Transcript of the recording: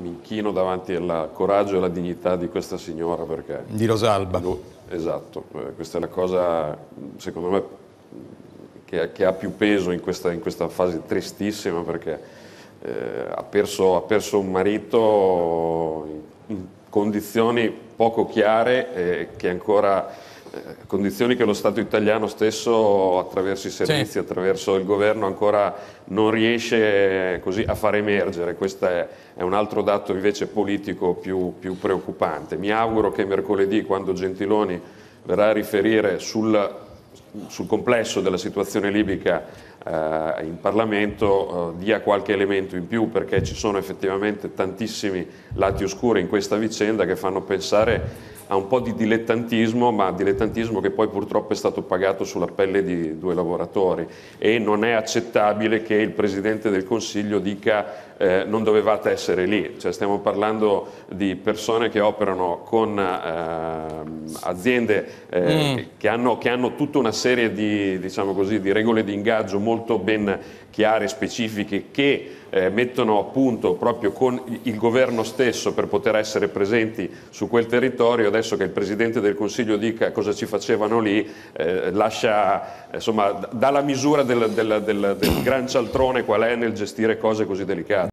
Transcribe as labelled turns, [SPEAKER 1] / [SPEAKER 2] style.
[SPEAKER 1] mi inchino davanti al coraggio e alla dignità di questa signora perché...
[SPEAKER 2] Di Rosalba.
[SPEAKER 1] Esatto, eh, questa è la cosa, secondo me, che, che ha più peso in questa, in questa fase tristissima perché eh, ha, perso, ha, perso, un marito in, in condizioni poco chiare e che ancora condizioni che lo Stato italiano stesso attraverso i servizi, sì. attraverso il governo ancora non riesce così a far emergere. Questo è, è un altro dato invece politico più, più, preoccupante. Mi auguro che mercoledì, quando Gentiloni verrà a riferire sul, sul complesso della situazione libica eh, in Parlamento, eh, dia qualche elemento in più perché ci sono effettivamente tantissimi lati oscuri in questa vicenda che fanno pensare a un po' di dilettantismo, ma dilettantismo che poi purtroppo è stato pagato sulla pelle di due lavoratori. E non è accettabile che il Presidente del Consiglio dica eh, non dovevate essere lì, cioè, stiamo parlando di persone che operano con eh, aziende eh, mm. che, hanno, che, hanno, tutta una serie di, diciamo così, di regole di ingaggio molto ben chiare, specifiche, che eh, mettono a punto proprio con il governo stesso per poter essere presenti su quel territorio, adesso che il Presidente del Consiglio dica cosa ci facevano lì, eh, lascia, insomma, dà la misura del, del, del, del gran cialtrone qual è nel gestire cose così delicate.